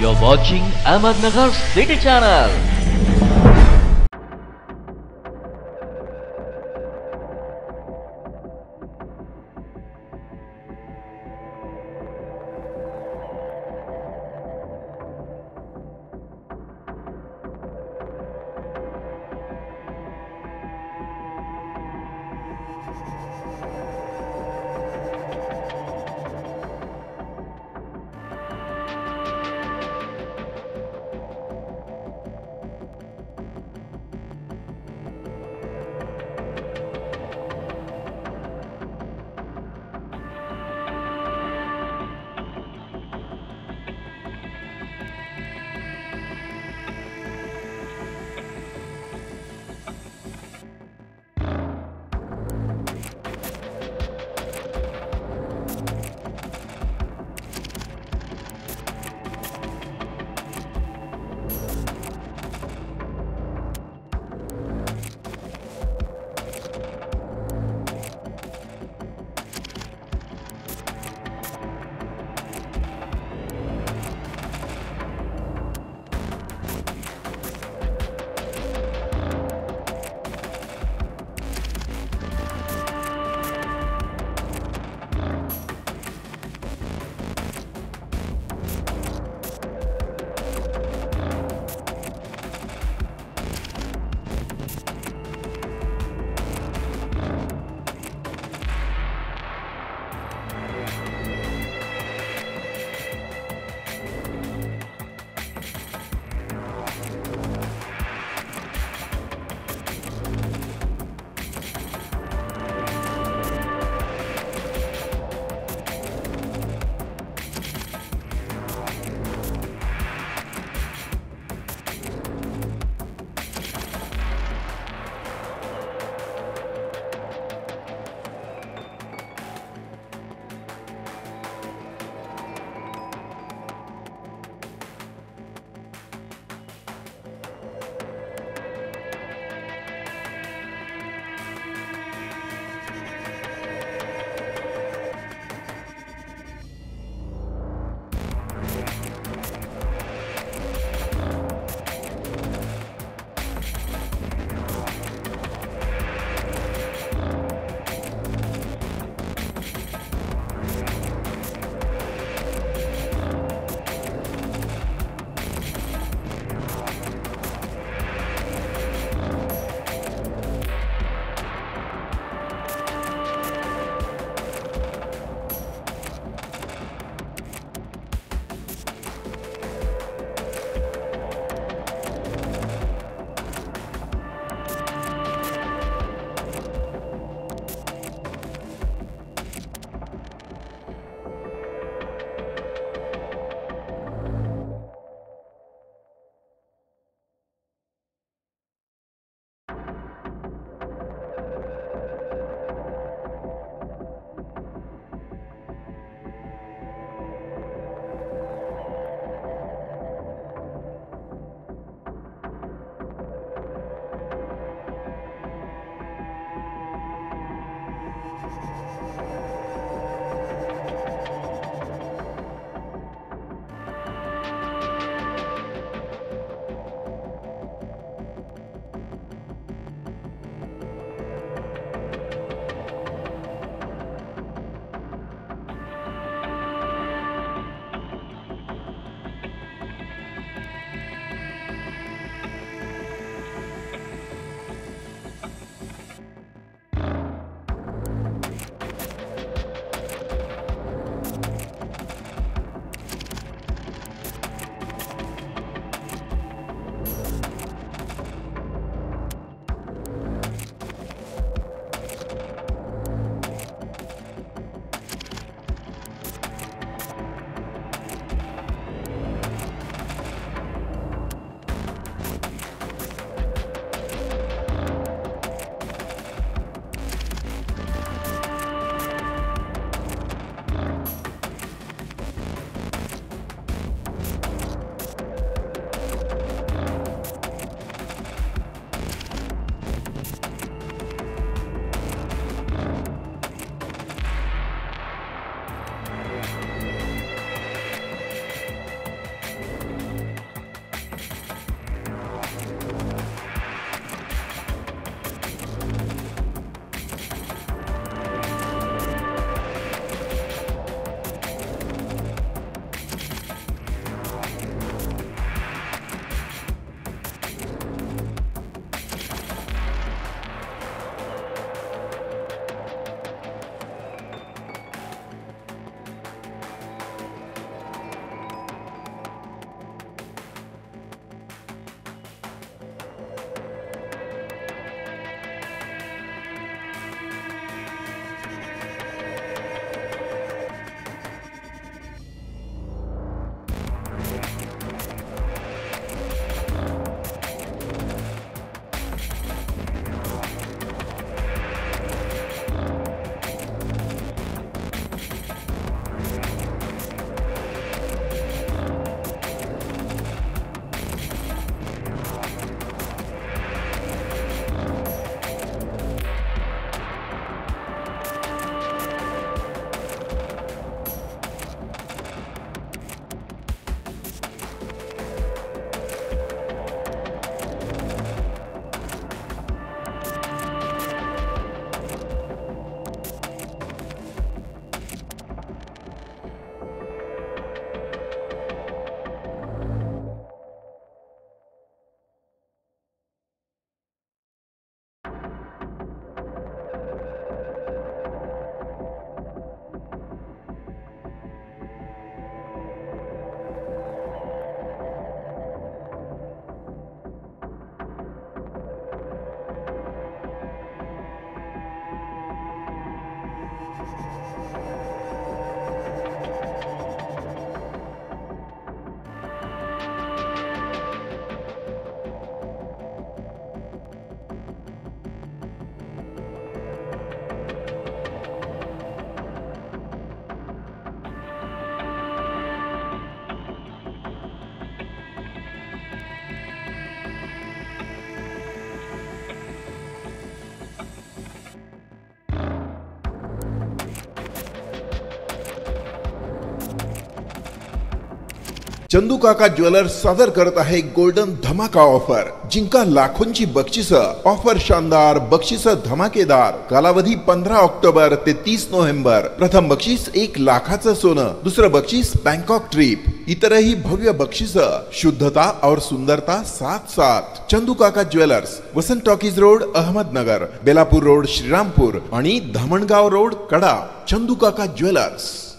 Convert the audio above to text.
You're watching Ahmednagar City Channel. Chandu Kaka jewellers सादर करत आहे गोल्डन धमाका ऑफर जिंका लाखोंची बक्षिस. ऑफर शानदार बक्षिस धमाकेदार. कालावधी पंधरा ऑक्टोबर ते तीस नोव्हेंबर. प्रथम बक्षीस एक लाखाचं सोनं दुसरं बक्षीस बँकॉक ट्रिप. इतरही भव्य बक्षिस. शुद्धता और सुंदरता साथ साथ Chandu Kaka jewellers Vasant talkies road Ahmednagar Belapur road Shrirampur आणि धामणगाव रोड कडा. चंदू काका ज्वेलर्स.